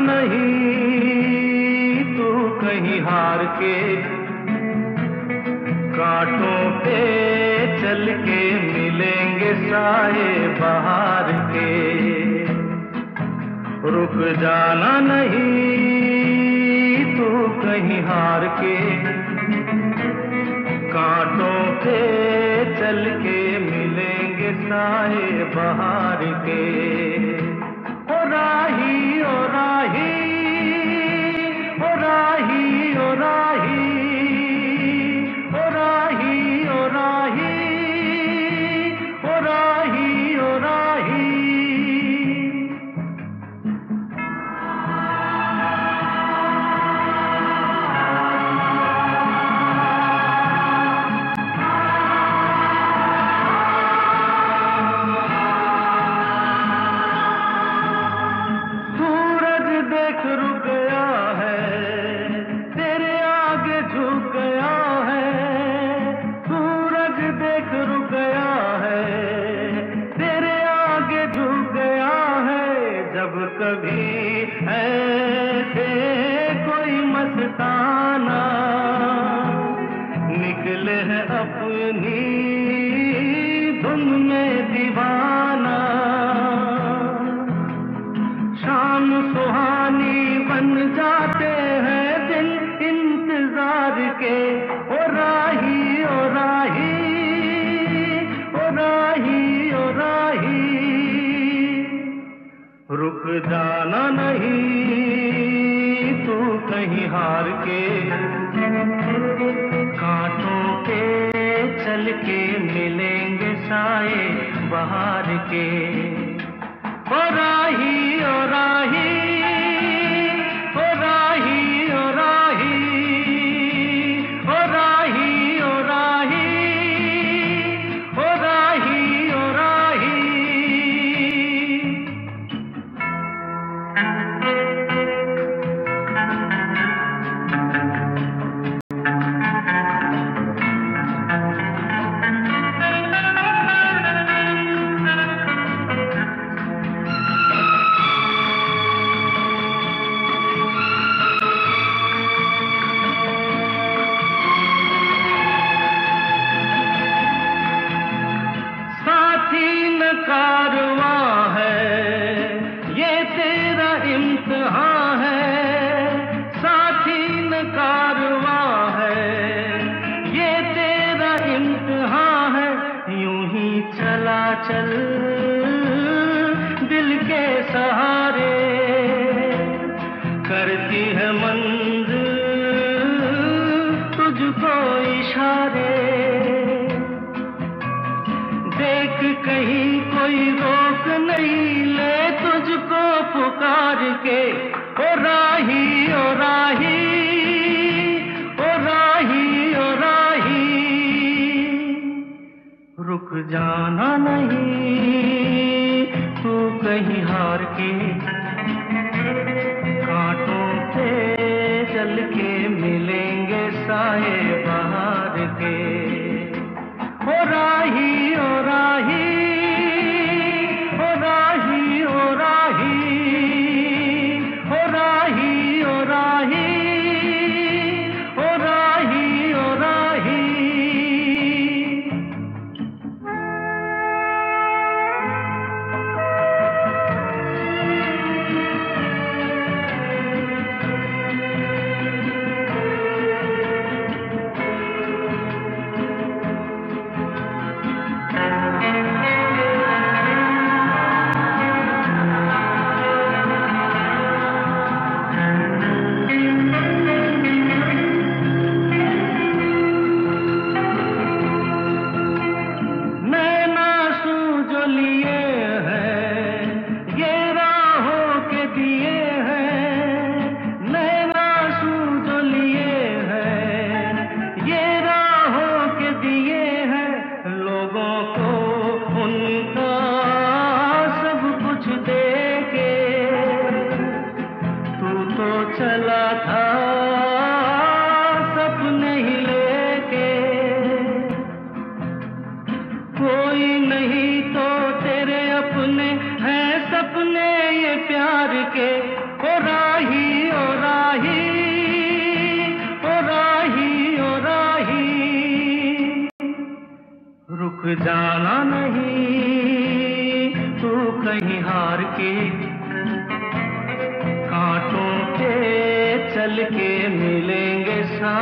नहीं तू कहीं हार के। कांटों पे चल के मिलेंगे साए बाहर के। रुक जाना नहीं तू कहीं हार के। कांटों पे चल के मिलेंगे साए बाहर के। রাহি ও রাহি ও রাহি ও রাহি। अपनी धुन में दीवाना। शाम सुहानी बन जाते हैं दिन इंतज़ार के। ओ राही ओ राही ओ राही ओ राही। रुक जाना नहीं तू कहीं हार के। कांटों पे चल के मिलेंगे साए बाहर के। ओ राही ओ राही राही राही। चला दिल के सहारे करती है मंजिल तुझको इशारे। देख कहीं कोई रोक नहीं ले तुझको पुकार के। ओ राही ओ राही ओ राही। रुक जाना नहीं तू कहीं हार के कांटों पे चल के प्यार के, ओ राही ओ राही ओ राही ओ राही। रुक जाना नहीं, तू कहीं हार के, कांटों के चल के मिलेंगे सा